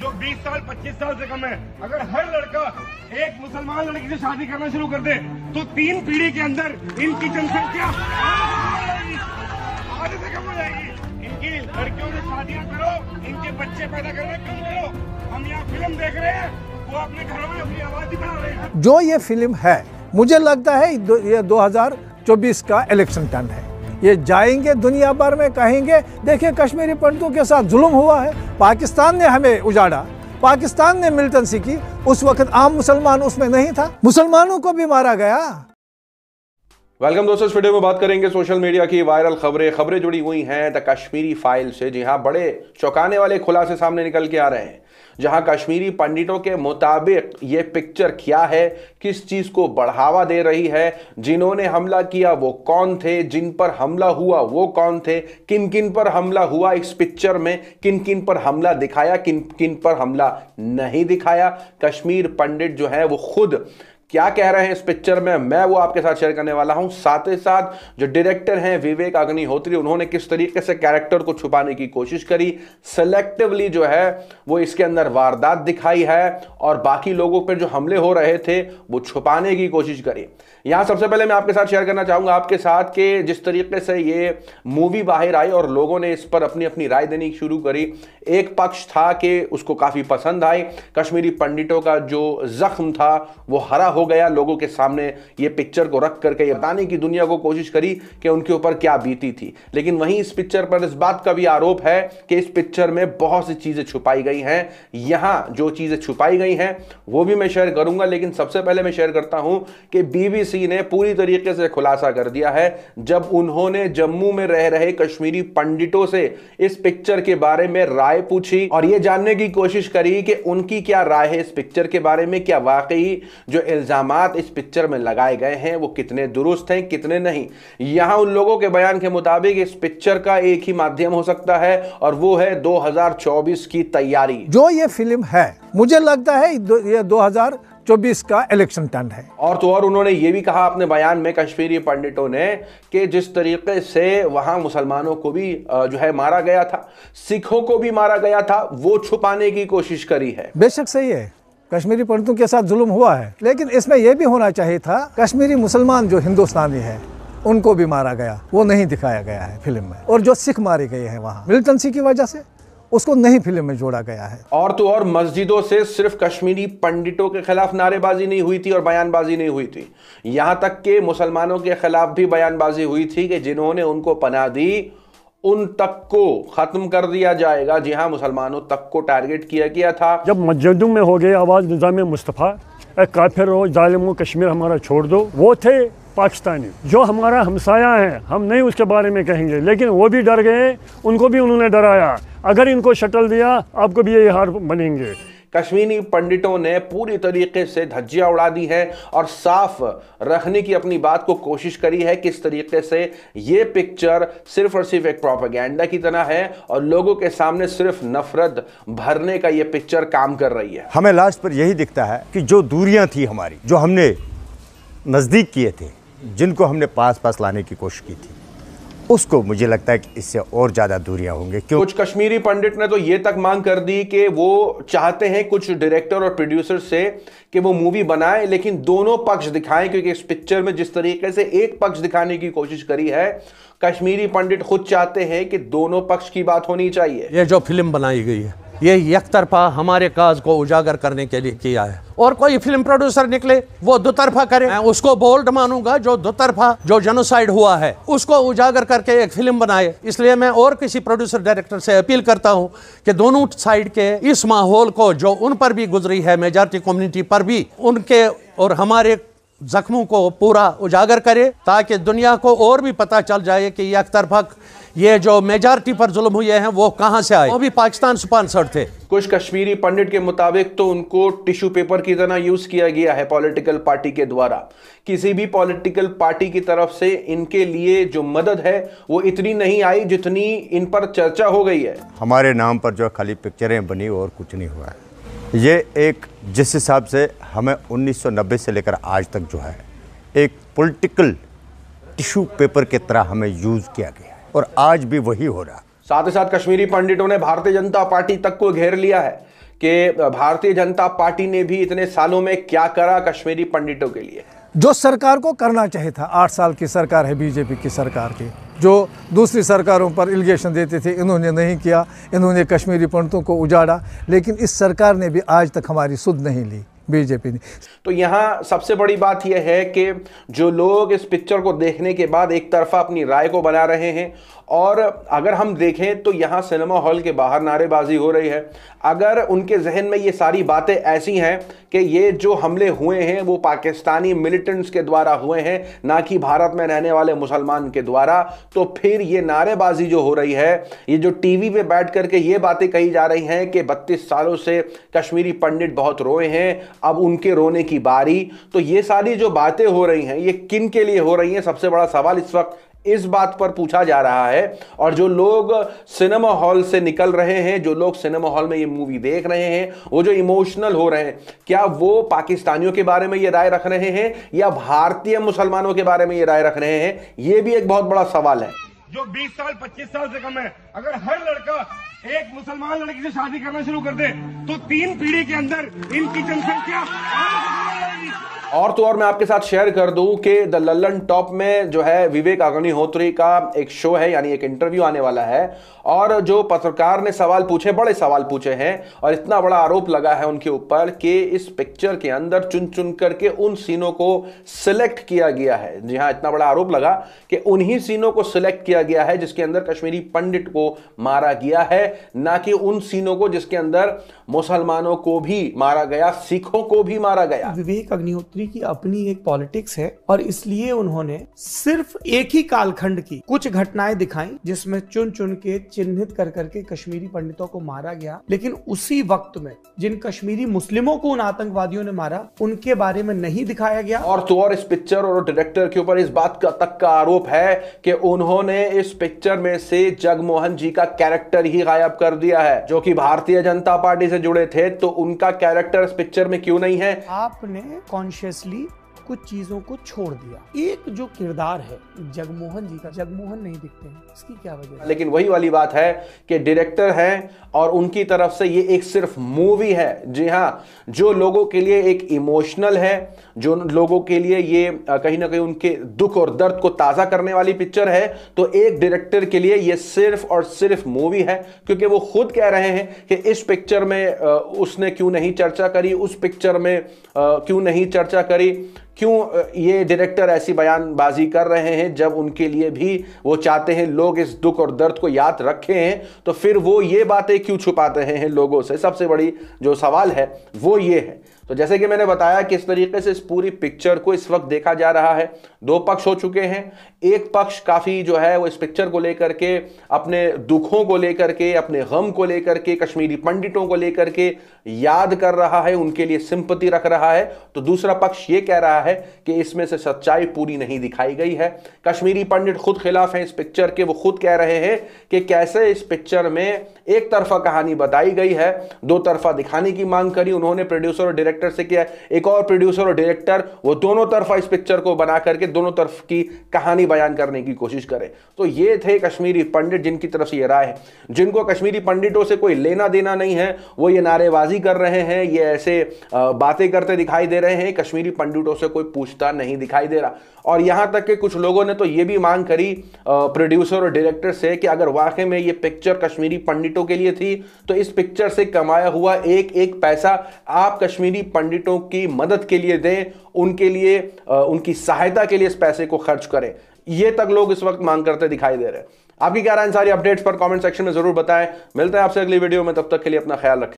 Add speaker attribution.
Speaker 1: जो 20 साल 25 साल से कम है। अगर हर लड़का, एक मुसलमान लड़की से शादी करना शुरू कर दे तो तीन पीढ़ी के अंदर इनकी जनसंख्या आधे से कम हो जाएगी। इनकी लड़कियों से शादियाँ करो, इनके बच्चे पैदा करना कम करो। हम यहाँ फ़िल्म देख रहे हैं, वो अपने घरों में अपनी आबादी बढ़ा रहे हैं।
Speaker 2: जो ये फ़िल्म है, मुझे लगता है ये 2024 का इलेक्शन टर्न है। ये जाएँगे दुनिया भर में कहेंगे, देखिए, कश्मीरी पंडितों के साथ जुल्म हुआ है, पाकिस्तान ने हमें उजाड़ा, पाकिस्तान ने मिलिटेंसी की उस वक्त आम मुसलमान उसमें नहीं था, मुसलमानों को भी मारा गया।
Speaker 3: वेलकम दोस्तों, इस वीडियो में बात करेंगे सोशल मीडिया की वायरल खबरें। खबरें जुड़ी हुई हैं द कश्मीरी फ़ाइल से। जी हाँ बड़े चौंकाने वाले खुलासे सामने निकल के आ रहे हैं, जहाँ कश्मीरी पंडितों के मुताबिक ये पिक्चर क्या है, किस चीज़ को बढ़ावा दे रही है, जिन्होंने हमला किया वो कौन थे, जिन पर हमला हुआ वो कौन थे किन किन पर हमला हुआ इस पिक्चर में किन किन पर हमला दिखाया किन किन पर हमला नहीं दिखाया। कश्मीर पंडित जो है वो खुद क्या कह रहे हैं इस पिक्चर में, मैं वो आपके साथ शेयर करने वाला हूँ। साथ ही साथ जो डायरेक्टर हैं, विवेक अग्निहोत्री, उन्होंने किस तरीके से कैरेक्टर को छुपाने की कोशिश करी सेलेक्टिवली जो है, वो इसके अंदर वारदात दिखाई है और बाकी लोगों पर जो हमले हो रहे थे, वो छुपाने की कोशिश करी। यहाँ सबसे पहले मैं आपके साथ शेयर करना चाहूँगा आपके साथ के जिस तरीके से ये मूवी बाहर आई और लोगों ने इस पर अपनी अपनी राय देनी शुरू करी। एक पक्ष था कि उसको काफ़ी पसंद आई। कश्मीरी पंडितों का जो जख्म था, वो हरा हो गया, लोगों के सामने ये पिक्चर को रख करके ये बताने की दुनिया को कोशिश करी कि उनके ऊपर क्या बीती थी। लेकिन वहीं इस पिक्चर पर इस बात का भी आरोप है कि इस पिक्चर में बहुत सी चीज़ें छुपाई गई हैं। यहाँ जो चीज़ें छुपाई गई हैं, वो भी मैं शेयर करूँगा, लेकिन सबसे पहले मैं शेयर करता हूँ कि बीबीसी ने पूरी तरीके से खुलासा कर दिया है। जब उन्होंने जम्मू में रह रहे कश्मीरी पंडितों से इस पिक्चर के बारे में राय पूछी और यह जानने की कोशिश करी कि उनकी क्या राय है इस पिक्चर के बारे में, क्या वाकई जो इल्ज़ाम इस पिक्चर में लगाए गए हैं वो कितने दुरुस्त हैं कितने नहीं। यहाँ उन लोगों के बयान के मुताबिक इस पिक्चर का एक ही माध्यम हो सकता है और वो है 2024 की तैयारी।
Speaker 2: जो ये फ़िल्म है मुझे लगता है ये 2024 का इलेक्शन टर्न है।
Speaker 3: और तो और उन्होंने ये भी कहा अपने बयान में कश्मीरी पंडितों ने कि जिस तरीके से वहाँ मुसलमानों को भी जो है मारा गया था सिखों को भी मारा गया था वो छुपाने की कोशिश करी है।
Speaker 2: बेशक सही है। कश्मीरी पंडितों के साथ जुल्म हुआ है, लेकिन इसमें यह भी होना चाहिए था, कश्मीरी मुसलमान जो हिंदुस्तानी है, उनको भी मारा गया, वो नहीं दिखाया गया है फ़िल्म में। और जो सिख मारे गए हैं वहाँ, मिलिटेंसी की वजह से, उसको नहीं फ़िल्म में जोड़ा गया है।
Speaker 3: और तो और मस्जिदों से सिर्फ़ कश्मीरी पंडितों के खिलाफ नारेबाजी नहीं हुई थी और बयानबाजी नहीं हुई थी। यहाँ तक कि मुसलमानों के खिलाफ भी बयानबाजी हुई थी कि जिन्होंने उनको पनाह दी उन तक को खत्म कर दिया जाएगा। जी हाँ मुसलमानों तक को टारगेट किया गया था।
Speaker 4: जब मस्जिदों में हो गई आवाज़ निज़ाम मुस्तफ़ा काफिर हो, जालिम हो कश्मीर हमारा छोड़ दो। वो थे पाकिस्तानी, जो हमारा हमसाया है। हम नहीं उसके बारे में कहेंगे, लेकिन वो भी डर गए, उनको भी उन्होंने डराया। अगर इनको शटल दिया, आपको भी यही हार बनेंगे।
Speaker 3: कश्मीरी पंडितों ने पूरी तरीके से धज्जियाँ उड़ा दी हैं और साफ़ रखने की अपनी बात को कोशिश करी है किस तरीके से ये पिक्चर सिर्फ़ और सिर्फ़ एक प्रोपेगेंडा की तरह है और लोगों के सामने सिर्फ़ नफरत भरने का ये पिक्चर काम कर रही है।
Speaker 5: हमें लास्ट पर यही दिखता है कि जो दूरियाँ थी हमारी, जो हमने नज़दीक किए थे, जिनको हमने पास पास लाने की कोशिश की थी उसको मुझे लगता है कि इससे और ज़्यादा दूरियाँ होंगे क्यों?
Speaker 3: कुछ कश्मीरी पंडित ने तो ये तक मांग कर दी कि वो चाहते हैं कुछ डायरेक्टर और प्रोड्यूसर से कि वो मूवी बनाए लेकिन दोनों पक्ष दिखाएँ क्योंकि इस पिक्चर में जिस तरीके से एक पक्ष दिखाने की कोशिश करी है कश्मीरी पंडित खुद चाहते हैं कि दोनों पक्ष की बात होनी चाहिए।
Speaker 6: ये जो फ़िल्म बनाई गई है ये एक तरफा हमारे काज को उजागर करने के लिए किया है। और कोई फ़िल्म प्रोड्यूसर निकले, वो दो तरफा करे। मैं उसको बोल्ड मानूँगा, जो दो तरफा जो जेनोसाइड हुआ है, उसको उजागर करके एक फ़िल्म बनाए। इसलिए मैं और किसी प्रोड्यूसर डायरेक्टर से अपील करता हूँ कि दोनों साइड के इस माहौल को, जो उन पर भी गुजरी है मेजॉरिटी कम्युनिटी पर भी, उनके और हमारे जख्मों को पूरा उजागर करे ताकि दुनिया को और भी पता चल जाए कि एक तरफा ये जो मेजॉरिटी पर जुल्म हुए हैं वो कहाँ से आए? वो भी पाकिस्तान स्पॉन्सर्ड थे।
Speaker 3: कुछ कश्मीरी पंडित के मुताबिक तो उनको टिश्यू पेपर की तरह यूज़ किया गया है पॉलिटिकल पार्टी के द्वारा। किसी भी पॉलिटिकल पार्टी की तरफ़ से इनके लिए जो मदद है वो इतनी नहीं आई जितनी इन पर चर्चा हो गई है।
Speaker 5: हमारे नाम पर जो खाली पिक्चरें बनी और कुछ नहीं हुआ है। ये एक जिस हिसाब से हमें 1990 से लेकर आज तक जो है, एक पॉलिटिकल टिश्यू पेपर की तरह हमें यूज़ किया गया है। और आज भी वही हो रहा।
Speaker 3: साथ ही साथ कश्मीरी पंडितों ने भारतीय जनता पार्टी तक को घेर लिया है कि भारतीय जनता पार्टी ने भी इतने सालों में क्या करा कश्मीरी पंडितों के लिए।
Speaker 2: जो सरकार को करना चाहिए था। आठ साल की सरकार है बीजेपी की सरकार की, जो दूसरी सरकारों पर इलिगेशन देते थे, इन्होंने नहीं किया, इन्होंने कश्मीरी पंडितों को उजाड़ा, लेकिन इस सरकार ने भी आज तक हमारी सुध नहीं ली, बीजेपी ने।
Speaker 3: तो यहाँ सबसे बड़ी बात यह है कि जो लोग इस पिक्चर को देखने के बाद एक तरफा अपनी राय को बना रहे हैं और अगर हम देखें तो यहाँ सिनेमा हॉल के बाहर नारेबाजी हो रही है। अगर उनके जहन में ये सारी बातें ऐसी हैं कि ये जो हमले हुए हैं, वो पाकिस्तानी मिलिटेंट्स के द्वारा हुए हैं, ना कि भारत में रहने वाले मुसलमान के द्वारा तो फिर ये नारेबाजी जो हो रही है, ये जो टीवी पे बैठ करके ये बातें कही जा रही हैं कि बत्तीस सालों से कश्मीरी पंडित बहुत रोए हैं, अब उनके रोने की बारी तो ये सारी जो बातें हो रही हैं, ये किन के लिए हो रही हैं, सबसे बड़ा सवाल इस वक्त इस बात पर पूछा जा रहा है और जो लोग सिनेमा हॉल से निकल रहे हैं, जो लोग सिनेमा हॉल में ये मूवी देख रहे हैं, वो जो इमोशनल हो रहे हैं, क्या वो पाकिस्तानियों के बारे में ये राय रख रहे हैं या भारतीय मुसलमानों के बारे में ये राय रख रहे हैं? ये भी एक बहुत बड़ा सवाल है।
Speaker 1: जो 20 साल 25 साल से कम है। अगर हर लड़का एक मुसलमान लड़की से शादी करना शुरू कर दे तो तीन पीढ़ी के अंदर इनकी जनसंख्या
Speaker 3: और तो और मैं आपके साथ शेयर कर दूँ कि द लल्लन टॉप में जो है विवेक अग्निहोत्री का एक शो है, यानी एक इंटरव्यू आने वाला है। और जो पत्रकार ने सवाल पूछे, बड़े सवाल पूछे हैं, और इतना बड़ा आरोप लगा है उनके ऊपर कि इस पिक्चर के अंदर चुन चुन करके उन सीनों को सिलेक्ट किया गया है। जी हाँ इतना बड़ा आरोप लगा कि उन्हीं सीनों को सिलेक्ट किया गया है जिसके अंदर कश्मीरी पंडित को मारा गया है। ना कि उन सीनों को जिसके अंदर मुसलमानों को भी मारा गया, सिखों को भी मारा गया।
Speaker 7: विवेक अग्निहोत्री की अपनी एक पॉलिटिक्स है और इसलिए उन्होंने सिर्फ़ एक ही कालखंड की कुछ घटनाएँ दिखाई जिसमें चुन चुन के चिन्हित कर करके कश्मीरी पंडितों को मारा गया। लेकिन उसी वक्त में जिन कश्मीरी मुस्लिमों को उन आतंकवादियों ने मारा उनके बारे में नहीं दिखाया गया।
Speaker 3: और तो और इस पिक्चर और डायरेक्टर के ऊपर इस बात का तक का आरोप है कि उन्होंने इस पिक्चर में से जगमोहन जी का कैरेक्टर ही गायब कर दिया है। जो कि भारतीय जनता पार्टी से जुड़े थे तो उनका कैरेक्टर इस पिक्चर में क्यों नहीं है?
Speaker 7: आपने consciously कुछ चीज़ों को छोड़ दिया। एक जो किरदार है, जगमोहन जी का, जगमोहन नहीं दिखते हैं, इसकी क्या वजह
Speaker 3: लेकिन वही वाली बात है कि डायरेक्टर हैं और उनकी तरफ़ से ये एक सिर्फ़ मूवी है। जी हाँ जो लोगों के लिए एक इमोशनल है, जो लोगों के लिए ये कहीं ना कहीं उनके दुख और दर्द को ताज़ा करने वाली पिक्चर है तो एक डायरेक्टर के लिए ये सिर्फ़ और सिर्फ़ मूवी है, क्योंकि वो खुद कह रहे हैं कि इस पिक्चर में उसने क्यों नहीं चर्चा करी, उस पिक्चर में क्यों नहीं चर्चा करी क्यों ये डायरेक्टर ऐसी बयानबाजी कर रहे हैं? जब उनके लिए भी वो चाहते हैं लोग इस दुख और दर्द को याद रखे हैं तो फिर वो ये बातें क्यों छुपा रहे हैं लोगों से? सबसे बड़ी जो सवाल है, वो ये है तो जैसे कि मैंने बताया कि इस तरीके से इस पूरी पिक्चर को इस वक्त देखा जा रहा है। दो पक्ष हो चुके हैं। एक पक्ष काफ़ी जो है वो इस पिक्चर को लेकर के, अपने दुखों को लेकर के, अपने गम को लेकर के, कश्मीरी पंडितों को लेकर के याद कर रहा है, उनके लिए सिंपति रख रहा है। तो दूसरा पक्ष ये कह रहा है कि इसमें से सच्चाई पूरी नहीं दिखाई गई है। कश्मीरी पंडित खुद खिलाफ हैं इस पिक्चर के। वो खुद कह रहे हैं कि कैसे इस पिक्चर में एक तरफा कहानी बताई गई है, दो तरफा दिखाने की मांग करी, उन्होंने प्रोड्यूसर और डायरेक्टर से किया एक और प्रोड्यूसर और डायरेक्टर वो दोनों तरफा इस पिक्चर को बना करके दोनों तरफ़ की कहानी बयान करने की कोशिश करें। तो ये थे कश्मीरी पंडित जिनकी तरफ़ से ये राय है। जिनको कश्मीरी पंडितों से कोई लेना देना नहीं है, वो ये नारेबाजी कर रहे हैं, ये ऐसे बातें करते दिखाई दे रहे हैं, कश्मीरी पंडितों से कोई पूछता नहीं दिखाई दे रहा। और यहाँ तक के कुछ लोगों ने तो ये भी मांग करी प्रोड्यूसर और डायरेक्टर से कि अगर वाकई में ये पिक्चर कश्मीरी पंडितों के लिए थी तो इस पिक्चर से कमाया हुआ एक एक पैसा आप कश्मीरी पंडितों की मदद के लिए दें, उनके लिए उनकी सहायता के लिए इस पैसे को खर्च करें। ये तक लोग इस वक्त मांग करते दिखाई दे रहे हैं। आपकी क्या राय सारी अपडेट्स पर कमेंट सेक्शन में ज़रूर बताएँ। मिलते हैं आपसे अगली वीडियो में, तब तक के लिए अपना ख्याल रखें।